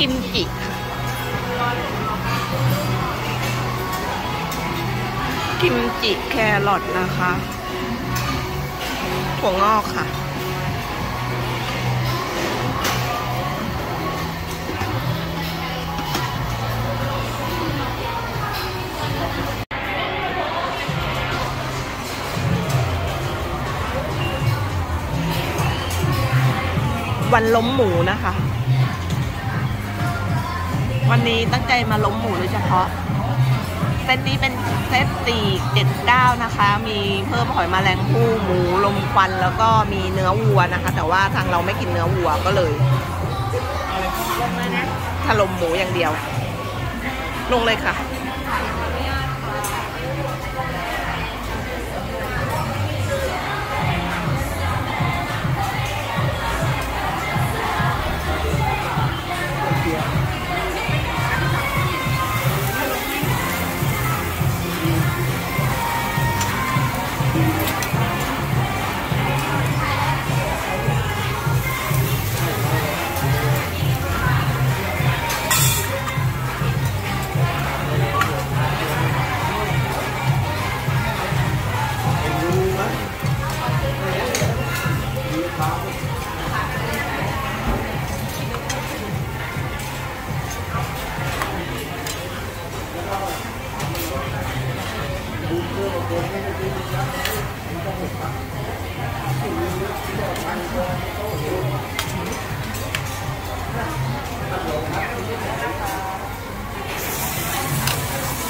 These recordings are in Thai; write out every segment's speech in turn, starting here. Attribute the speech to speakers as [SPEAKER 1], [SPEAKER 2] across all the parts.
[SPEAKER 1] กิมจิค่ะ กิมจิแครอทนะคะ ถั่วงอกค่ะ วันล้มหมูนะคะ วันนี้ตั้งใจมาล้มหมูโดยเฉพาะ เซตนี้เป็นเซตสี่เจ็ดเก้านะคะ มีเพิ่มหอยแมลงภู่หมูลมควันแล้วก็มีเนื้อวัวนะคะ แต่ว่าทางเราไม่กินเนื้อวัวก็เลยถล่มหมูอย่างเดียว ลงเลยค่ะ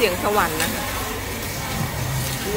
[SPEAKER 1] สียงสวรรค์นะคะพี่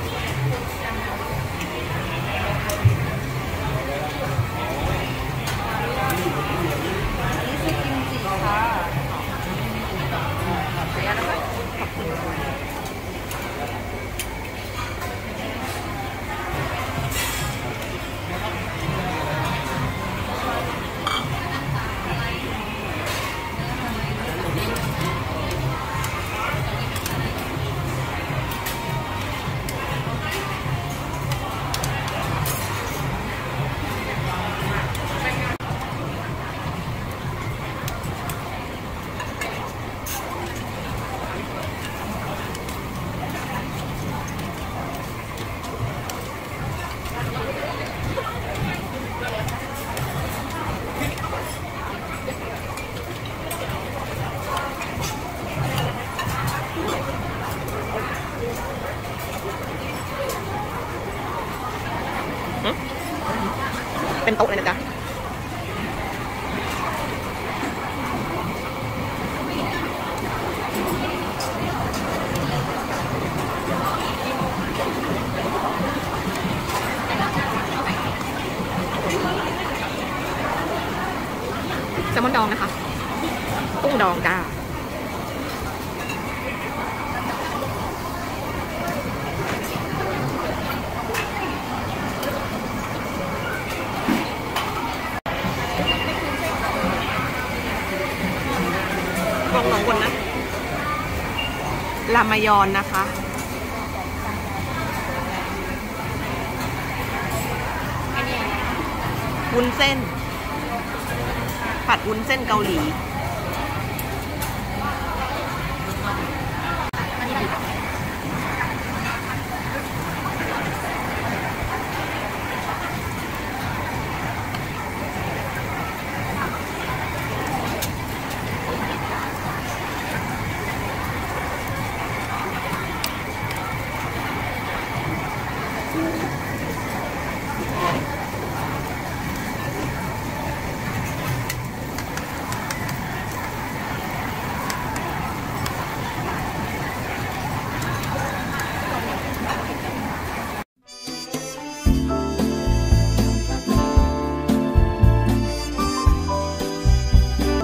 [SPEAKER 1] เป็นโต๊ะเลยนะจ๊ะแซลมอนดองนะคะกุ้งดองจ้า รามายอนนะคะ วุ้นเส้น ผัผัดวุ้นเส้นเกาหลี